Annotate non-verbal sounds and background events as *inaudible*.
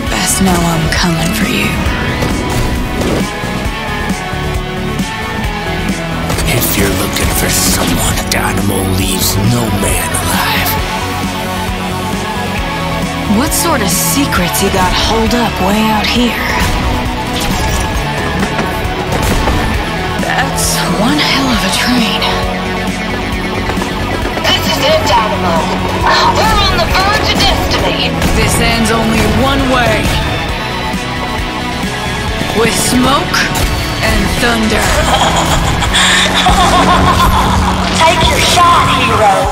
know I'm coming for you. If you're looking for someone, Dynamo leaves no man alive. What sort of secrets you got holed up way out here? That's one hell of a train. This is it, Dynamo. with smoke and thunder. *laughs* Take your shot, hero.